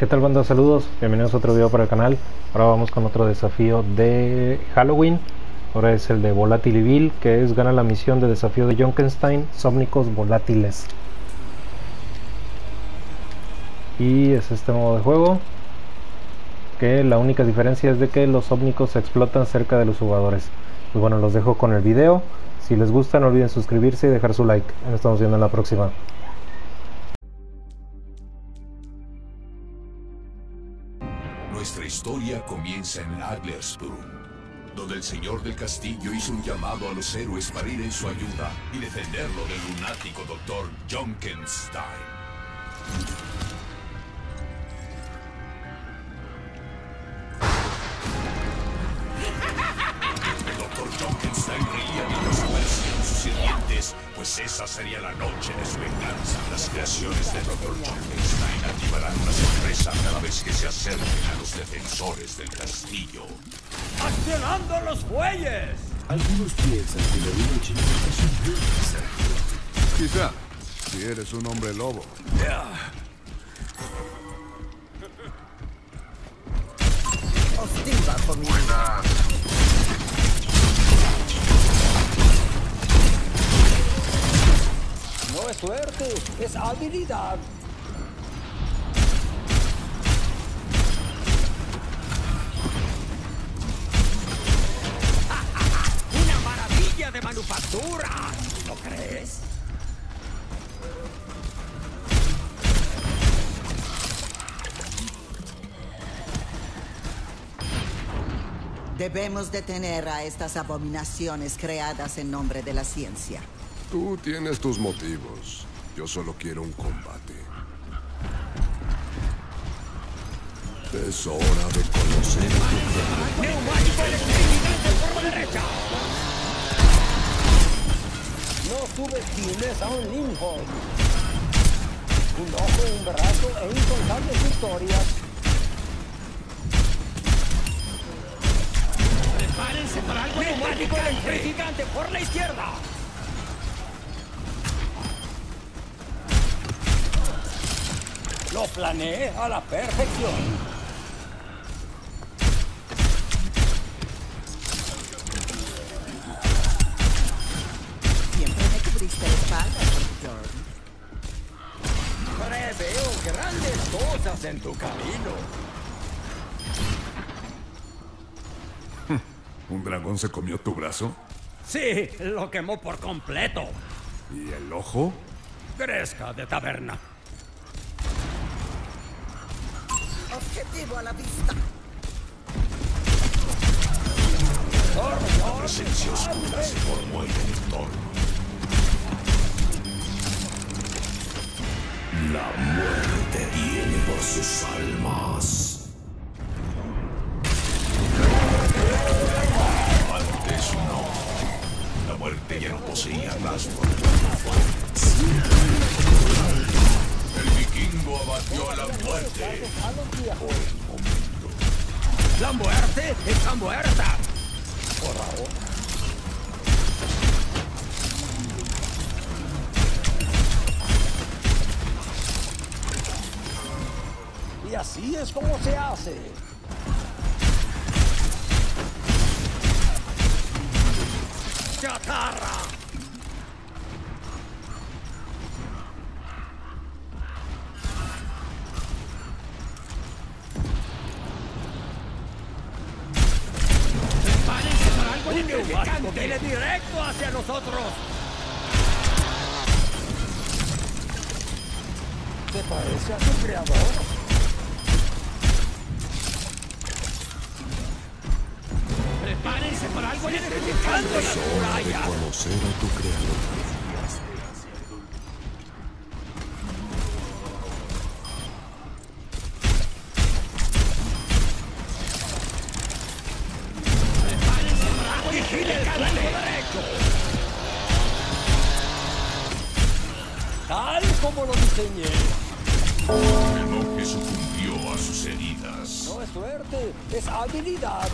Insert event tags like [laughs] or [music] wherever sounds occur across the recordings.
¿Qué tal banda? Saludos, bienvenidos a otro video para el canal. Ahora vamos con otro desafío de Halloween. Ahora es el de Volatiliville, que es gana la misión de desafío de Junkenstein, Somnicos Volátiles. Y es este modo de juego, que la única diferencia es de que los ómnicos se explotan cerca de los jugadores. Pues bueno, los dejo con el video. Si les gusta no olviden suscribirse y dejar su like. Nos estamos viendo en la próxima. Historia comienza en Adlersprung, donde el señor del castillo hizo un llamado a los héroes para ir en su ayuda y defenderlo del lunático doctor Junkenstein. Pues esa sería la noche de su venganza. Las creaciones del doctor Junkenstein activarán una sorpresa cada vez que se acerquen a los defensores del castillo. ¡Accionando los bueyes! Algunos piensan que la noche es un buen mensaje. Quizá, si eres un hombre lobo. Hostil bajo mi suerte, es habilidad. ¡Una maravilla de manufactura! ¿No crees? Debemos detener a estas abominaciones creadas en nombre de la ciencia. Tú tienes tus motivos. Yo solo quiero un combate. Es hora de conocer a tu ¡Neumático electrificante por la derecha! No subestimes a un Lincoln. Un ojo, un brazo e incontables victorias. ¡Prepárense para algo ¡Neumático electrificante por la izquierda! Lo planeé a la perfección. Siempre me cubriste la espalda, John. Preveo grandes cosas en tu camino. [laughs] ¿Un dragón se comió tu brazo? Sí, lo quemó por completo. ¿Y el ojo? Crezca de taberna. Objetivo a la vista. La presencia oscura se formó en el entorno. La muerte viene por sus almas. Antes no. La muerte ya no poseía rastro El vikingo abatió a la muerte. La muerte está muerta. Por ahora. Y así es como se hace. ¡Chatarra! Viene directo hacia nosotros! ¿Te parece a tu creador? ¡Prepárense para algo murallas! Conocer a tu creador. El monje sucumbió a sus heridas. No es suerte, es habilidad.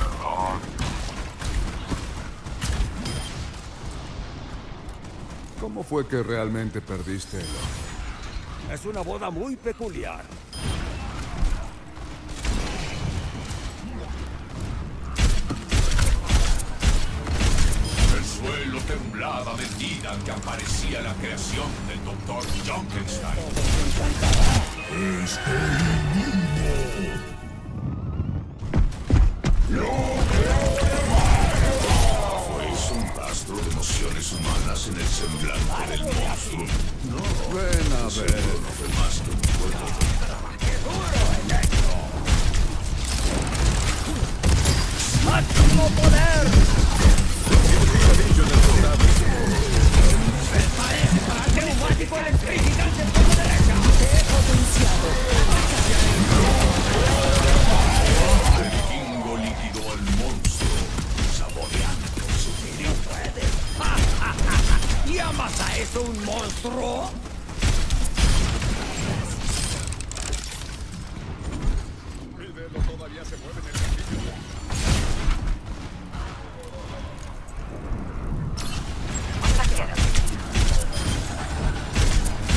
¿Cómo fue que realmente perdiste el ojo? Es una boda muy peculiar. Temblaba medida que aparecía la creación del Dr. Junkenstein. Fue un rastro de emociones humanas en el semblante del monstruo. Ven a ver. Monstruo?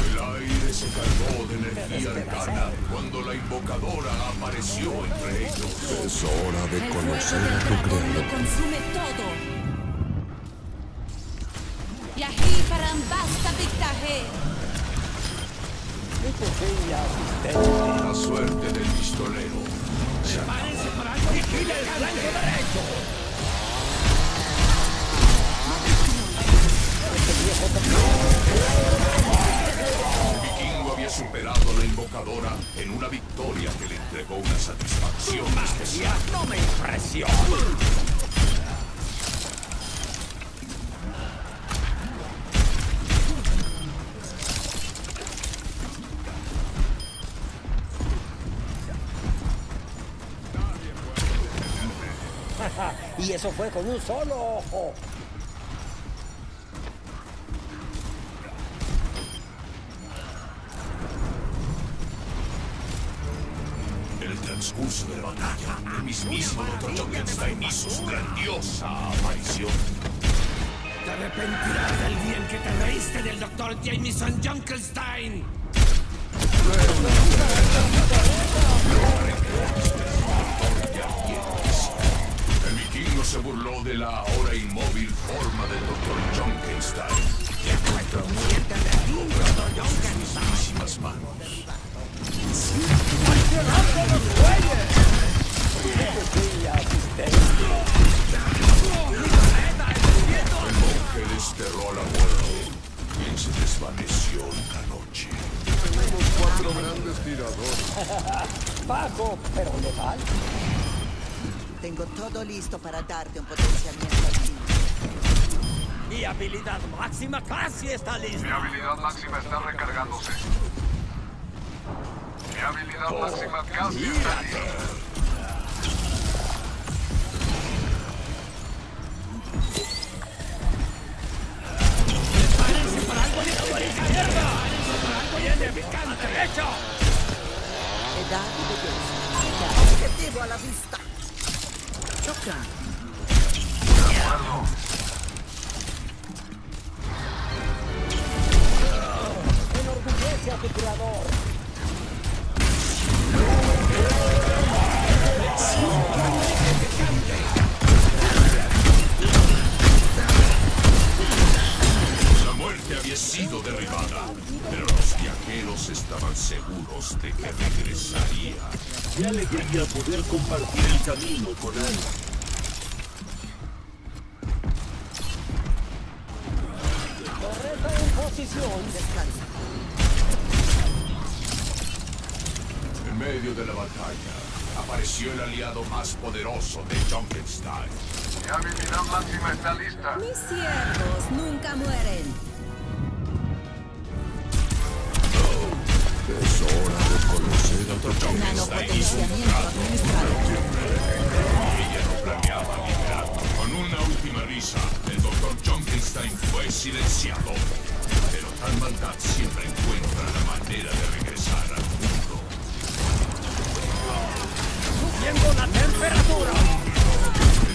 El aire se cargó de energía arcana cuando la invocadora apareció entre ellos. Es hora de El conocer tu creador. lo consume todo. La suerte del pistolero. Y eso fue con un solo ojo. El transcurso de la batalla, el mismísimo Dr. Junkenstein hizo su grandiosa aparición. Te arrepentirás del día en que te reíste del doctor Jameson Junkelstein. De la ahora inmóvil forma del Dr. Junkenstein. Mismísimas manos. Pequeña asistente. El monje la muerte, quien se desvaneció noche. Tenemos cuatro grandes tiradores. Bajo, pero legal. Tengo todo listo para darte un potenciamiento al fin. Mi habilidad máxima casi está lista. habilidad máxima está recargándose. Mi habilidad máxima casi está lista. Edad y belleza. Objetivo a la vista. Choca. Enorgullece. La muerte había sido derribada, pero los viajeros estaban seguros de que regresaría. Qué alegría poder compartir el camino con Ana. Torreta en posición. Descansa. En medio de la batalla, apareció el aliado más poderoso de Junkenstein. Mi habilidad máxima está lista. Mis siervos nunca mueren. Nanopotenciamiento administrado. Ella no planeaba liberar. Con una última risa, el Dr. Junkenstein fue silenciado. Pero tal maldad siempre encuentra la manera de regresar al mundo. Subiendo la temperatura.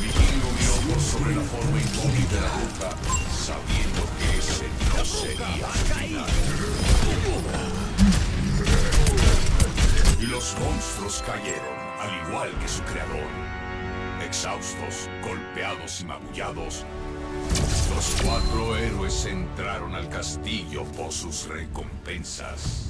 Vikingo miró por sobre la forma inmóvil de la ruta, sabiendo que ese no sería cayeron, al igual que su creador. Exhaustos, golpeados y magullados, Los cuatro héroes entraron al castillo por sus recompensas.